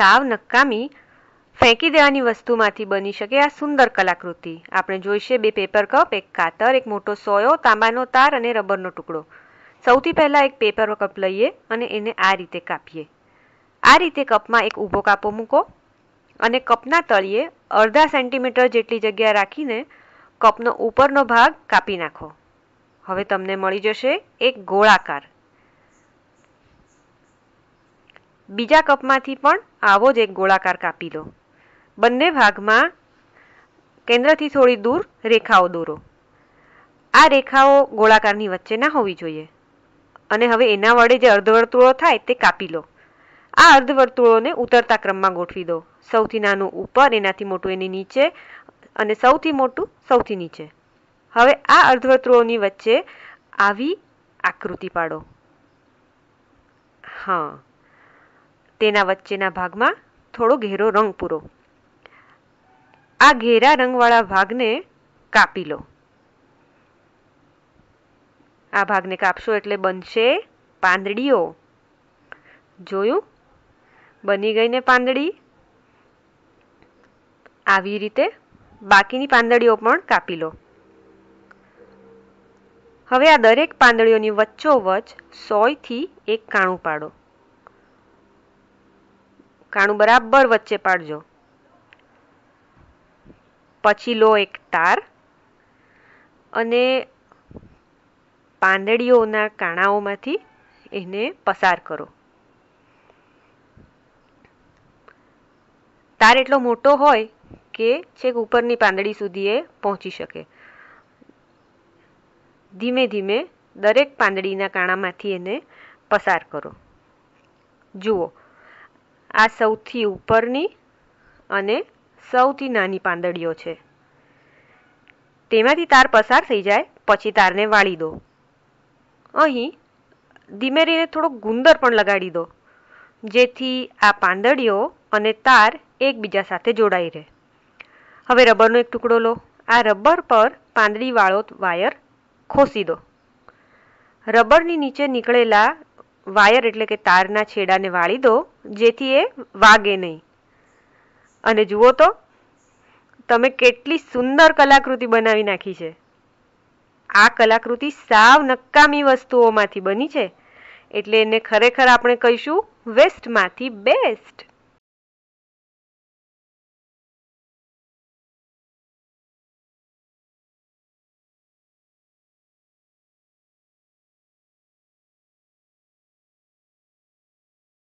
સાવ નકામી ફેંકી દેવાની વસ્તુમાંથી બની શકે આ સુંદર કલાકૃતિ. આપણે જોઈશે બે પેપર કપ, એક કાતર, એક મોટો સોયો, તાંબાનો તાર અને રબરનો ટુકડો. સૌથી પહેલાં એક પેપર કપ લઈએ અને એને આ રીતે કાપીએ. આ રીતે કપમાં એક ઊભો કાપો મૂકો અને કપના તળિયે અડધા સેન્ટીમીટર જેટલી જગ્યા રાખીને કપનો ઉપરનો ભાગ કાપી નાખો. હવે તમને મળી જશે એક ગોળાકાર. બીજા કપમાંથી પણ આવો જ એક ગોળાકાર કાપી લો. બંને ભાગમાં કેન્દ્રથી થોડી દૂર રેખાઓ દોરો. આ રેખાઓ ગોળાકારની વચ્ચે ના હોવી જોઈએ. અને હવે એના વડે જે અર્ધવર્તુળો થાય તે કાપી લો. આ અર્ધવર્તુળોને ઉતરતા ક્રમમાં ગોઠવી દો. સૌથી નાનું ઉપર, એનાથી મોટું એની નીચે અને સૌથી મોટું સૌથી નીચે. હવે આ અર્ધવર્તુળોની વચ્ચે આવી આકૃતિ પાડો. હા. તેના વચ્ચેના ભાગમાં થોડો ઘેરો રંગ પૂરો. આ ઘેરા રંગવાળા ભાગને કાપી લો. આ ભાગને કાપશો એટલે બનશે પાંદડીઓ. જોયું? બની ગઈ ને પાંદડી? આવી રીતે બાકીની પાંદડીઓ પણ કાપી લો. હવે આ દરેક પાંદડીઓની વચ્ચોવચ સોયથી એક કાણું પાડો. કાણું બરાબર વચ્ચે પાડજો. પછી લો એક તાર અને પાંદડીઓના કાણાઓમાંથી એને પસાર કરો. તાર એટલો મોટો હોય કે છેક ઉપરની પાંદડી સુધી એ પહોંચી શકે. ધીમે ધીમે દરેક પાંદડીના કાણામાંથી એને પસાર કરો. જુઓ આ સૌથી ઉપરની અને સૌથી નાની પાંદડીઓ છે. તેમાંથી તાર પસાર થઈ જાય, પછી તારને વાળી દો. અહીં ધીમે રીને થોડો ગુંદર પણ લગાડી દો, જેથી આ પાંદડીઓ અને તાર એકબીજા સાથે જોડાઈ રહે. હવે રબરનો એક ટુકડો લો. આ રબર પર પાંદડીવાળો વાયર ખોસી દો. રબરની નીચે નીકળેલા વાયર એટલે કે તારના છેડાને વાળી દો, જેથી એ વાગે નહીં. અને જુઓ તો, તમે કેટલી સુંદર કલાકૃતિ બનાવી નાખી છે. આ કલાકૃતિ સાવ નકામી વસ્તુઓમાંથી બની છે. એટલે એને ખરેખર આપણે કહીશું વેસ્ટમાંથી બેસ્ટ.